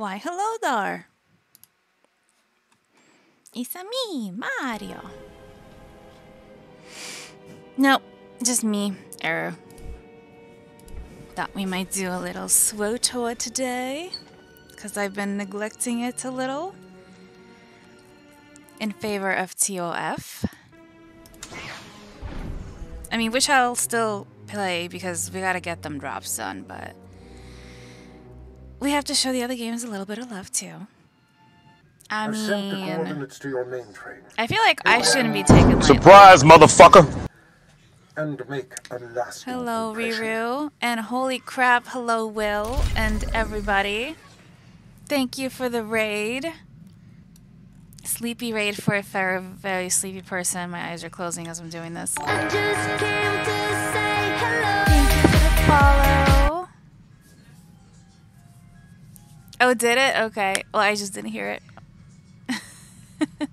Why, hello there. It's a me, Mario. Nope, just me, Arrow. Thought we might do a little SWTOR today, because I've been neglecting it a little in favor of TOF. I mean, which I'll still play because we gotta get them drops done, but we have to show the other games a little bit of love too. I I've sent the mean, coordinates to your main train I feel like I shouldn't be taking lightly. Surprise, motherfucker! and make a lasting Hello, impression. Riru, and holy crap, hello, Will, and everybody. Thank you for the raid. Sleepy raid for a very, very sleepy person. My eyes are closing as I'm doing this. I just came to say hello. Thank you for the follow. Oh, did it? Okay. Well, I just didn't hear it.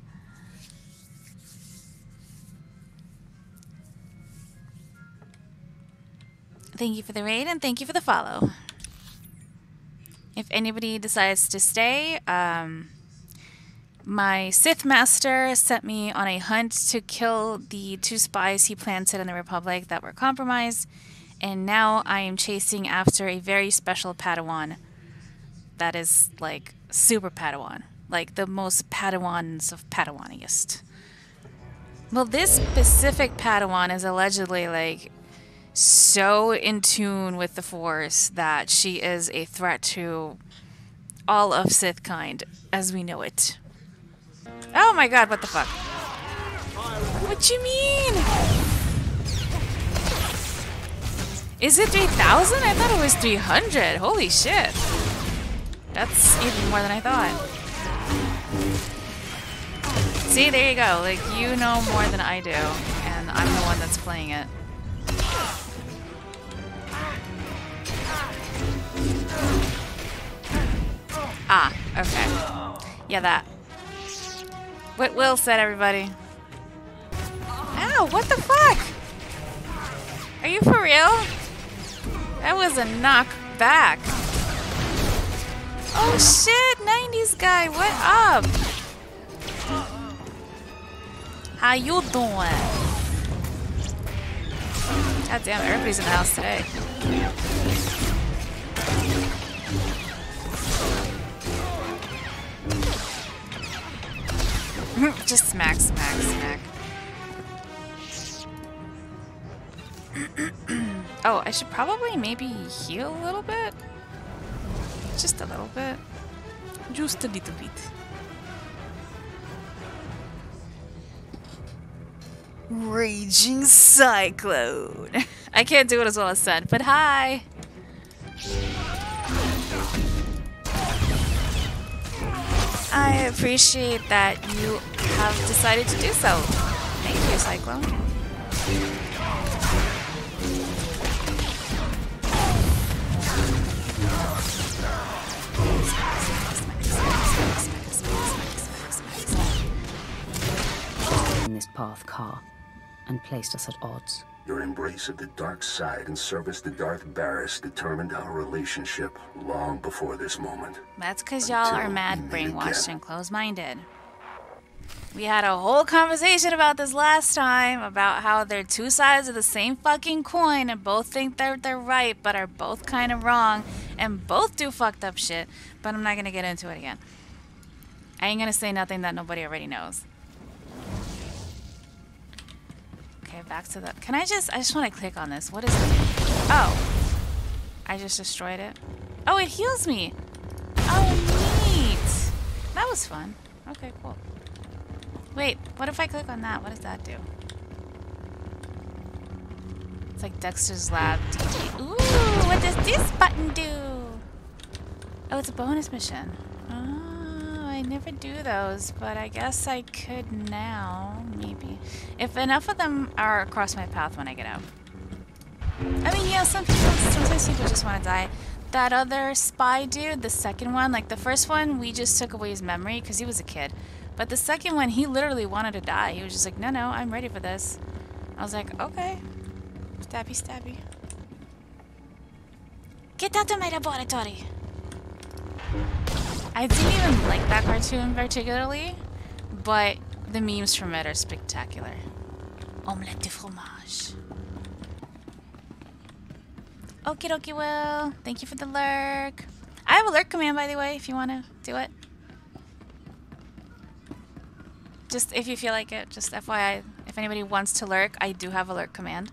thank you for the raid and thank you for the follow. If anybody decides to stay, um, my Sith Master sent me on a hunt to kill the two spies he planted in the Republic that were compromised, and now I am chasing after a very special Padawan that is like super Padawan, like the most Padawans of Padawaniest. Well, this specific Padawan is allegedly like so in tune with the Force that she is a threat to all of Sith kind as we know it. Oh my god, what the fuck? What you mean? Is it 3,000? I thought it was 300. Holy shit. That's even more than I thought. See, there you go. Like, you know more than I do, and I'm the one that's playing it. Ah, okay. Yeah, that. What Will said, everybody. Ow, what the fuck? Are you for real? That was a knock back. Oh shit, 90s guy, what up? How you doing? God damn, everybody's in the house today. Just smack, smack, smack. oh, I should probably maybe heal a little bit. Just a little bit. Just a little bit. Raging Cyclone. I can't do it as well as Sen, but hi. I appreciate that you have decided to do so. Thank you, Cyclone. This path, Car, and placed us at odds. Your embrace of the dark side and service to Darth Baras determined our relationship long before this moment. That's because y'all are mad, brainwashed, again. and close minded. We had a whole conversation about this last time about how they're two sides of the same fucking coin and both think they're, they're right but are both kind of wrong and both do fucked up shit. But I'm not gonna get into it again. I ain't gonna say nothing that nobody already knows. Okay, back to the. Can I just? I just want to click on this. What is it? Oh, I just destroyed it. Oh, it heals me. Oh, neat. That was fun. Okay, cool. Wait, what if I click on that? What does that do? It's like Dexter's Lab. Ooh, what does this button do? Oh, it's a bonus mission. Oh, I never do those, but I guess I could now, maybe. If enough of them are across my path when I get out. I mean, yeah, sometimes, sometimes people just want to die. That other spy dude, the second one, like the first one, we just took away his memory because he was a kid. But the second one, he literally wanted to die. He was just like, no, no, I'm ready for this. I was like, okay. Stabby, stabby. Get out of my laboratory. I didn't even like that cartoon particularly, but the memes from it are spectacular. Omelette de fromage. Okie dokie, Will. Thank you for the lurk. I have a lurk command, by the way, if you want to do it. Just if you feel like it, just FYI, if anybody wants to lurk, I do have a lurk command.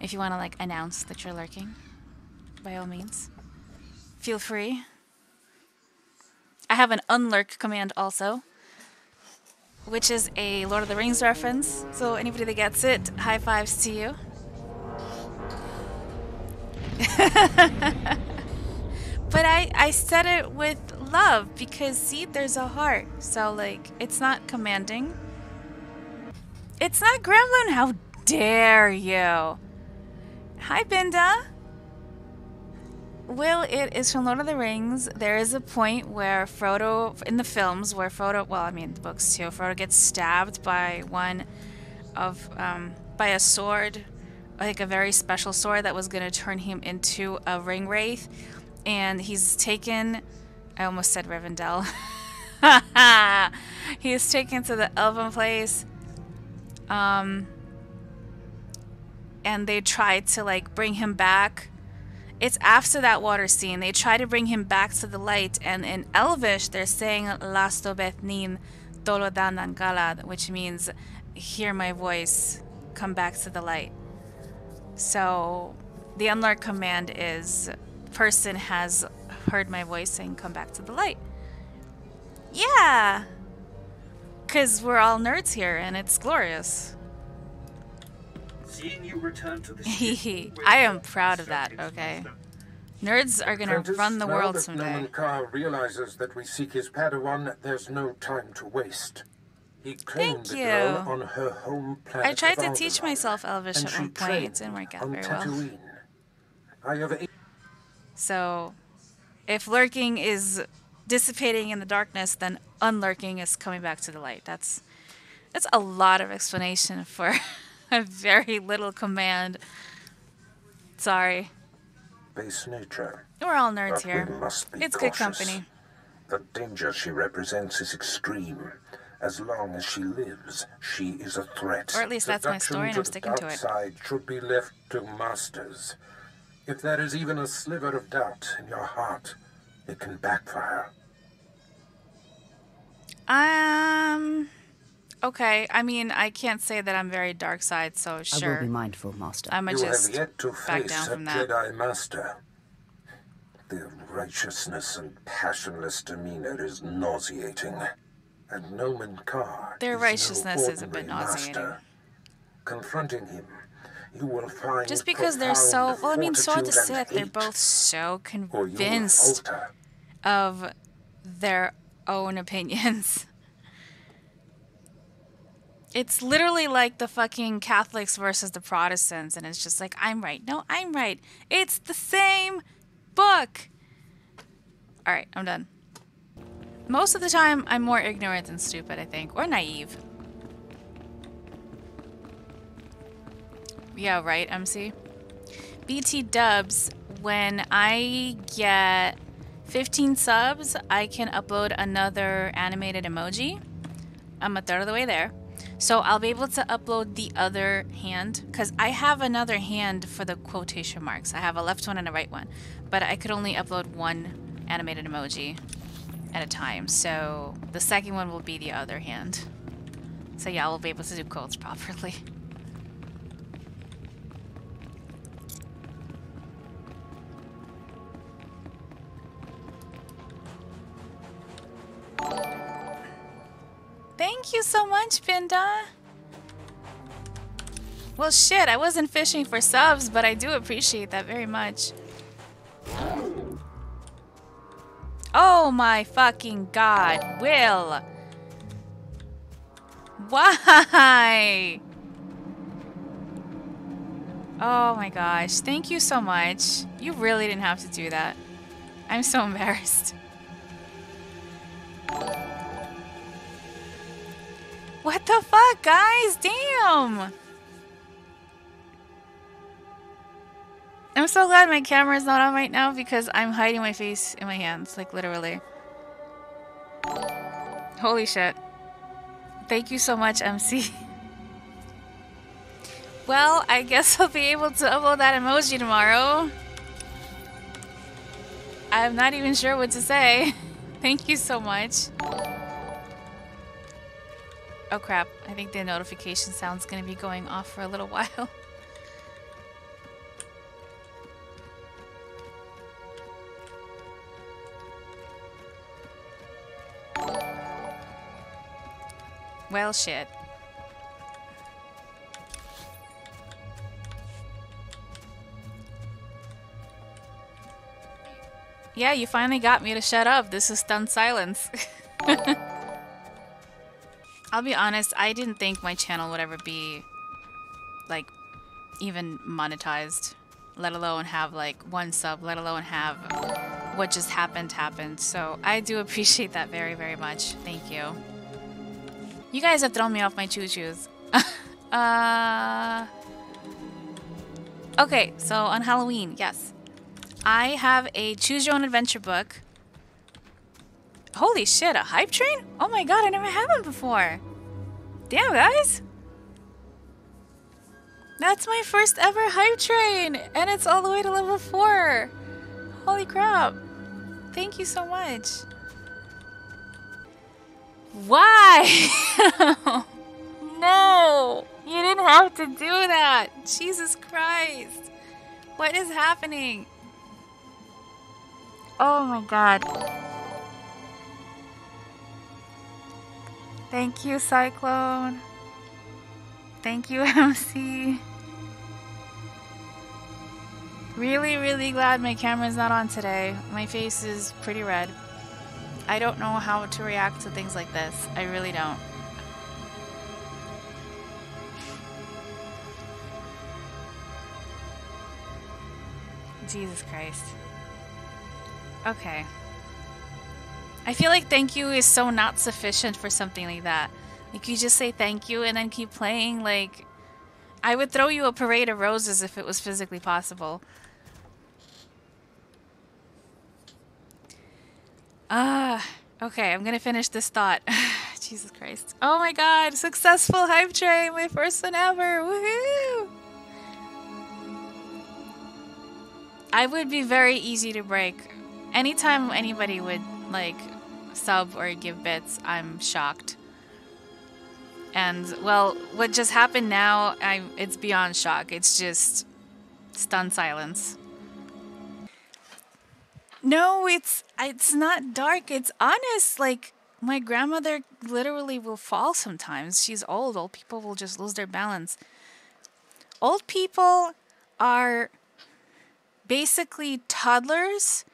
If you want to like announce that you're lurking, by all means, feel free. I have an unlurk command also, which is a Lord of the Rings reference. So anybody that gets it, high fives to you. but I I said it with love because see there's a heart. So like it's not commanding. It's not Gremlin, how dare you? Hi Binda. Will, it is from Lord of the Rings. There is a point where Frodo, in the films, where Frodo, well, I mean, the books too, Frodo gets stabbed by one of, um, by a sword, like a very special sword that was going to turn him into a ring wraith. And he's taken, I almost said Rivendell. he is taken to the Elven place. Um, and they try to like bring him back it's after that water scene. They try to bring him back to the light, and in Elvish, they're saying Lasto Bethnin Dolodan Galad, which means hear my voice, come back to the light. So the unlearned command is person has heard my voice saying come back to the light. Yeah. Cause we're all nerds here and it's glorious. Seeing you return to the. I am proud of that, okay? Nerds are gonna Apprentice, run the now world that someday. Nomen Karr realizes that we seek his Padawan, there's no time to waste. He claimed Thank the girl you. on her home planet. I tried to of teach myself Elvish and at one point. It didn't work out very well. I have So, if lurking is dissipating in the darkness, then unlurking is coming back to the light. That's that's a lot of explanation for a very little command. Sorry, base nature. we're all nerds But here. must be It's good company. The danger she represents is extreme. As long as she lives, she is a threat. Or at least that's my story and I'm sticking to it. Side should be left to masters. If there is even a sliver of doubt in your heart, it can backfire. Um. Okay, I mean, I can't say that I'm very dark side, so sure. I will be mindful, Master. I'm gonna you just have yet to back face down a that. Jedi Master. Their righteousness and passionless demeanor is nauseating. And Nomen Karr Their is righteousness no is a bit nauseating. master. Confronting him, you will find Just because they're so well, I mean, so are the Sith. They're both so or you will convinced of their own opinions. It's literally like the fucking Catholics versus the Protestants, and it's just like, I'm right. No, I'm right. It's the same book. All right, I'm done. Most of the time, I'm more ignorant than stupid, I think, or naive. Yeah, right, MC? BT dubs, when I get 15 subs, I can upload another animated emoji. I'm a third of the way there. So I'll be able to upload the other hand because I have another hand for the quotation marks. I have a left one and a right one, but I could only upload one animated emoji at a time. So the second one will be the other hand. So yeah, I'll be able to do quotes properly. Thank you so much, Binda. Well, shit, I wasn't fishing for subs, but I do appreciate that very much. Oh my fucking god, Will. Why? Oh my gosh, thank you so much. You really didn't have to do that. I'm so embarrassed. What the fuck, guys? Damn! I'm so glad my camera's not on right now because I'm hiding my face in my hands, like literally. Holy shit. Thank you so much, MC. Well, I guess I'll be able to upload that emoji tomorrow. I'm not even sure what to say. Thank you so much. Oh crap, I think the notification sound's gonna be going off for a little while. Well, shit. Yeah, you finally got me to shut up. This is stunned silence. I'll be honest, I didn't think my channel would ever be, like, even monetized. Let alone have, like, one sub, let alone have what just happened happened. So I do appreciate that very, very much. Thank you. You guys have thrown me off my choo-choos. uh... Okay, so on Halloween, yes. I have a choose your own adventure book. Holy shit, a hype train? Oh my god, I never had one before. Damn, guys. That's my first ever hype train, and it's all the way to level 4. Holy crap. Thank you so much. Why? no! You didn't have to do that! Jesus Christ! What is happening? Oh my god. Thank you, Cyclone. Thank you, MC. Really, really glad my camera's not on today. My face is pretty red. I don't know how to react to things like this. I really don't. Jesus Christ. Okay. I feel like thank you is so not sufficient for something like that. Like you just say thank you and then keep playing. Like I would throw you a parade of roses if it was physically possible. Ah, okay, I'm gonna finish this thought. Jesus Christ. Oh my god, successful hype train, my first one ever. Woohoo! I would be very easy to break. Anytime anybody would like sub or give bits, I'm shocked. And well, what just happened now, I it's beyond shock. It's just stunned silence. No, it's it's not dark. It's honest. Like my grandmother literally will fall sometimes. She's old. Old people will just lose their balance. Old people are basically toddlers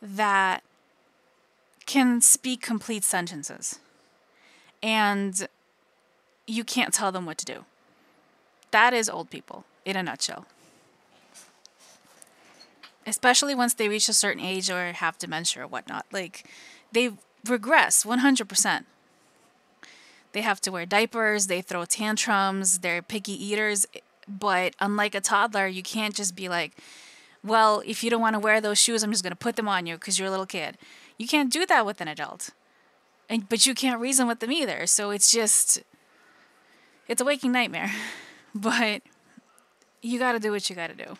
that can speak complete sentences. And you can't tell them what to do. That is old people in a nutshell. Especially once they reach a certain age or have dementia or whatnot. Like, they regress 100%. They have to wear diapers, they throw tantrums, they're picky eaters. But unlike a toddler, you can't just be like, well, if you don't want to wear those shoes, I'm just going to put them on you because you're a little kid. You can't do that with an adult. And, but you can't reason with them either. So it's just, it's a waking nightmare. But you got to do what you got to do.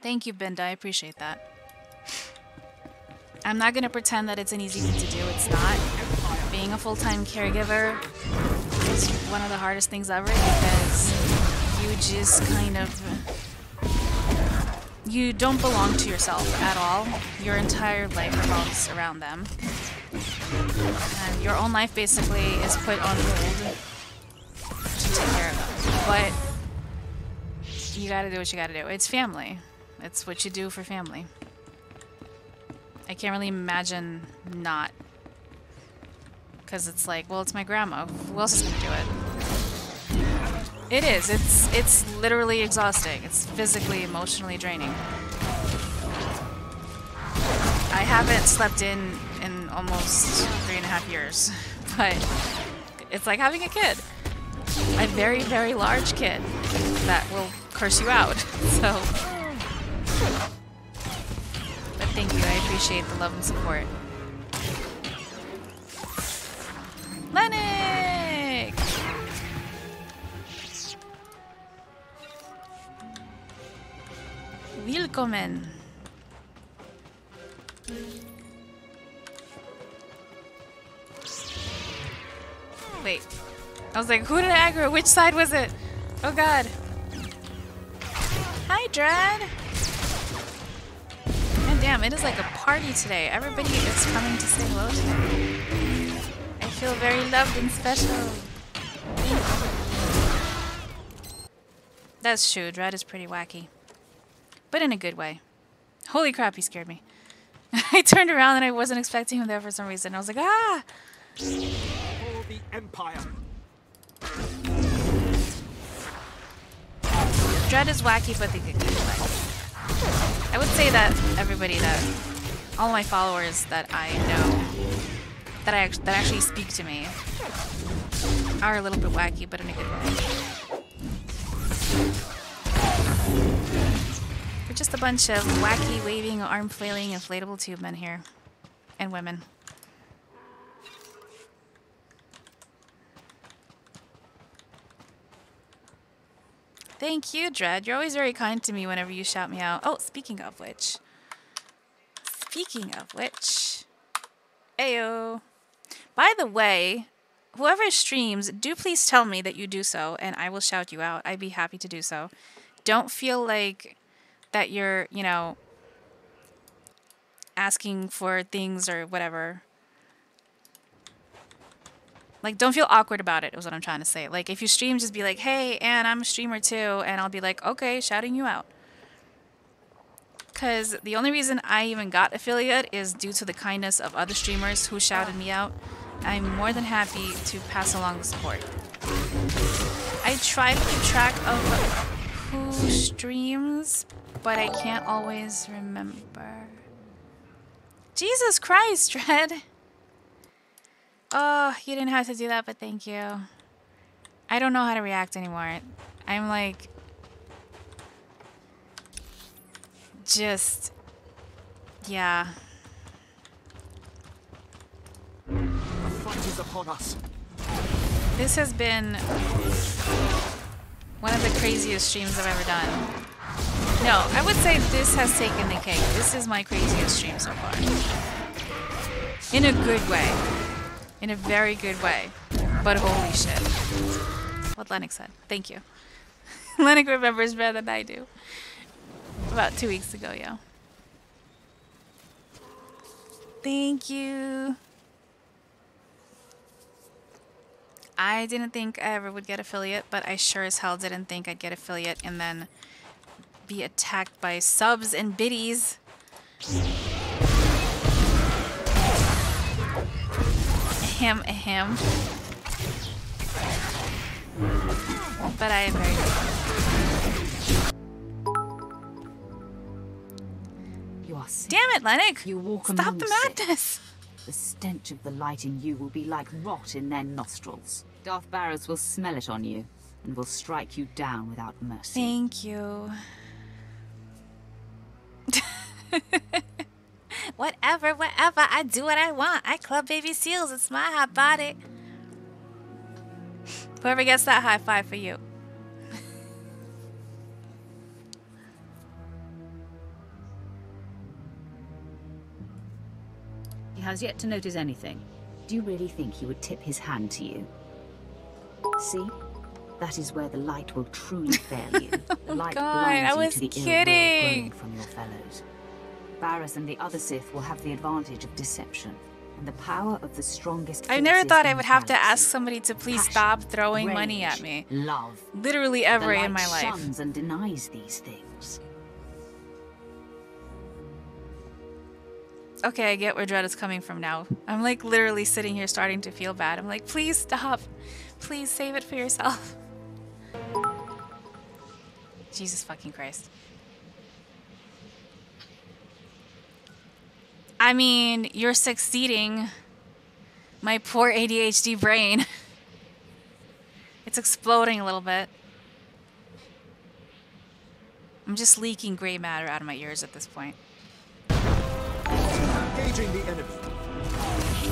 Thank you, Binda. I appreciate that. I'm not going to pretend that it's an easy thing to do. It's not. Being a full-time caregiver is one of the hardest things ever because you just kind of you don't belong to yourself at all. Your entire life revolves around them. And your own life basically is put on hold to take care of them. But you gotta do what you gotta do. It's family. It's what you do for family. I can't really imagine not. Because it's like, well, it's my grandma. Who else is gonna do it? It is. It's it's literally exhausting. It's physically, emotionally draining. I haven't slept in in almost three and a half years, but it's like having a kid. A very, very large kid that will curse you out. So, but thank you. I appreciate the love and support. Lennox! Willkommen. Wait. I was like, who did I aggro? Which side was it? Oh god. Hi, Dread. And damn, it is like a party today. Everybody is coming to say hello today. I feel very loved and special. That's true. Dread is pretty wacky. But in a good way. Holy crap, he scared me. I turned around and I wasn't expecting him there for some reason. I was like, ah! For the Empire. Dread is wacky, but the good good. I would say that everybody that, all my followers that I know, that I that actually speak to me, are a little bit wacky, but in a good way. Just a bunch of wacky, waving, arm flailing, inflatable tube men here, and women. Thank you, Dread. You're always very kind to me whenever you shout me out. Oh, speaking of which. Speaking of which. Ayo. By the way, whoever streams, do please tell me that you do so, and I will shout you out. I'd be happy to do so. Don't feel like that you're, you know, asking for things or whatever. Like, don't feel awkward about it, is what I'm trying to say. Like, if you stream, just be like, hey, and I'm a streamer too. And I'll be like, okay, shouting you out. Because the only reason I even got affiliate is due to the kindness of other streamers who shouted me out. I'm more than happy to pass along the support. I try to keep track of who streams, but I can't always remember. Jesus Christ, Dread! Oh, you didn't have to do that, but thank you. I don't know how to react anymore. I'm like... Just... Yeah. The fight is upon us. This has been one of the craziest streams I've ever done. No, I would say this has taken the cake. This is my craziest stream so far. In a good way. In a very good way. But holy shit. What Lennox said. Thank you. Lennox remembers better than I do. About two weeks ago, yo. Thank you. I didn't think I ever would get affiliate, but I sure as hell didn't think I'd get affiliate and then be attacked by subs and biddies. Ahem, ahem. But I am very You are sick. Damn it, Lennox! You walk Stop the madness! The stench of the light in you will be like rot in their nostrils. Darth Baras will smell it on you and will strike you down without mercy. Thank you. whatever, whatever. I do what I want. I club baby seals. It's my hot body. Whoever gets that high five for you. He has yet to notice anything. Do you really think he would tip his hand to you? See? That is where the light will truly fail you. Oh the light Oh God, I blinds was you to the ill kidding. from your fellows. Baras and the other Sith will have the advantage of deception and the power of the strongest. I never thought I would have to ask somebody to please Passion, stop throwing money at me. Love. Literally ever in my life. shuns and denies these things. Okay, I get where Dread is coming from now. I'm like literally sitting here starting to feel bad. I'm like, please stop. Please save it for yourself. Jesus fucking Christ. I mean, you're succeeding. My poor ADHD brain. It's exploding a little bit. I'm just leaking gray matter out of my ears at this point. Engaging the enemy.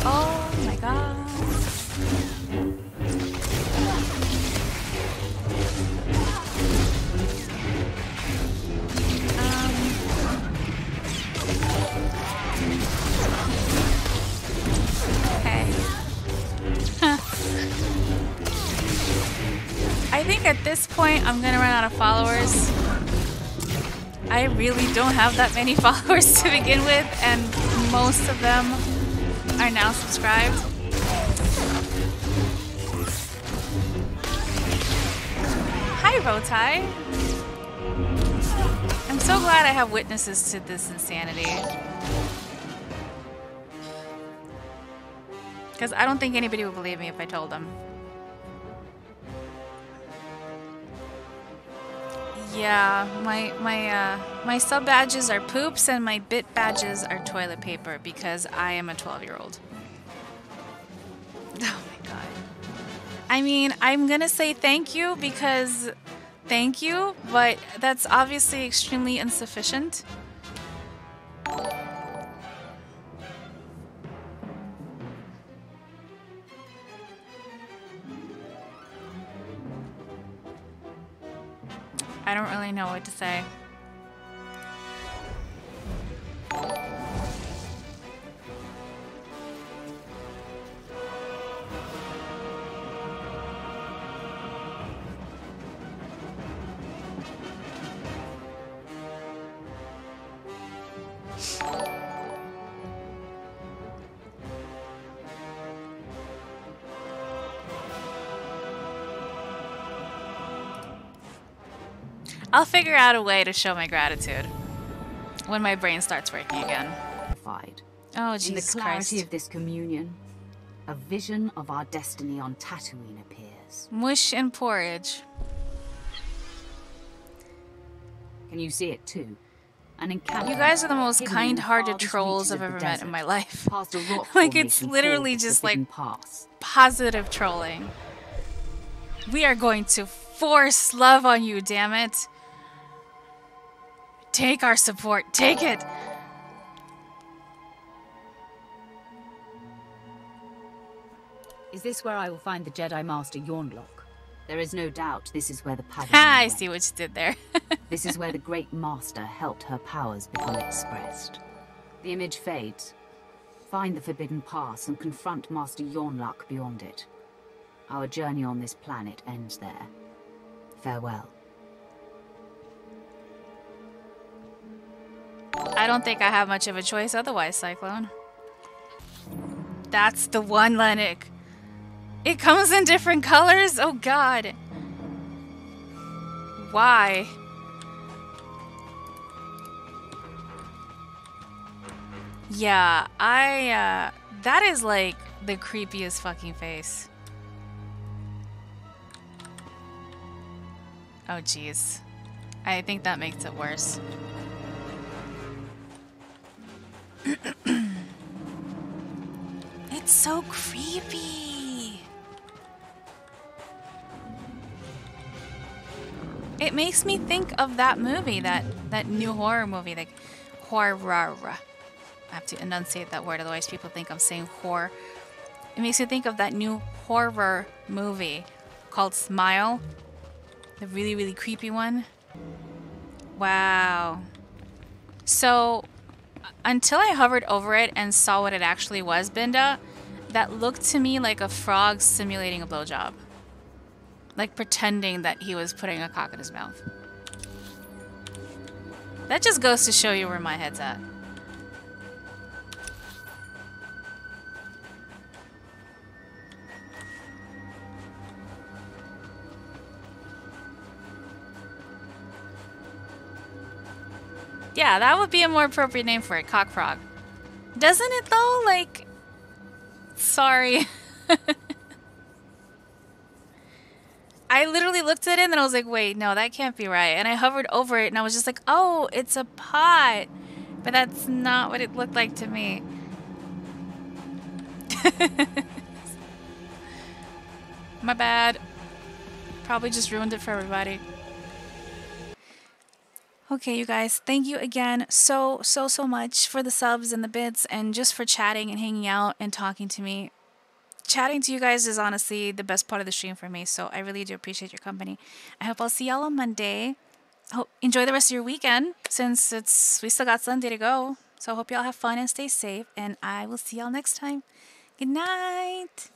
Oh my god. Think at this point I'm gonna run out of followers. I really don't have that many followers to begin with, and most of them are now subscribed. Hi, Rotai. I'm so glad I have witnesses to this insanity. Because I don't think anybody would believe me if I told them. Yeah, my my uh, my sub badges are poops and my bit badges are toilet paper because I am a 12 year old. Oh my god. I mean, I'm gonna say thank you because thank you, but that's obviously extremely insufficient. I don't really know what to say. I'll figure out a way to show my gratitude when my brain starts working again. Oh, In the clarity Christ. of this communion, a vision of our destiny on Tatooine appears. Mush and porridge. Can you see it too? An You guys are the most hidden in the kind-hearted trolls I've ever the met in my life. past a rock Like, it's literally just, like, Pass. Positive trolling. We are going to force love on you, damn it. Take our support. Take it. Is this where I will find the Jedi Master Yornlock? There is no doubt this is where the Padawan Ha, I see what you did there. This is where the Great Master helped her powers become expressed. The image fades. Find the Forbidden Pass and confront Master Yornlock beyond it. Our journey on this planet ends there. Farewell. I don't think I have much of a choice otherwise, Cyclone. That's the one, Lennox. It comes in different colors? Oh god. Why? Yeah, I, uh, that is like the creepiest fucking face. Oh jeez. I think that makes it worse. It's so creepy. It makes me think of that movie, that that new horror movie, like horror. I have to enunciate that word, otherwise people think I'm saying horror. It makes me think of that new horror movie called Smile, the really really creepy one. Wow. So until I hovered over it and saw what it actually was, Binda, that looked to me like a frog simulating a blowjob. Like pretending that he was putting a cock in his mouth. That just goes to show you where my head's at. Yeah, that would be a more appropriate name for it, cock frog. Doesn't it though? Like, sorry. I literally looked at it and then I was like, wait, no, that can't be right. And I hovered over it and I was just like, oh, it's a pot. But that's not what it looked like to me. My bad. Probably just ruined it for everybody. Okay, you guys, thank you again so, so, so much for the subs and the bits and just for chatting and hanging out and talking to me. chatting to you guys is honestly the best part of the stream for me. So I really do appreciate your company. I hope I'll see y'all on Monday. Hope enjoy the rest of your weekend since it's we still got Sunday to go. So I hope y'all have fun and stay safe. And I will see y'all next time. Good night.